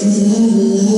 Cause love, love.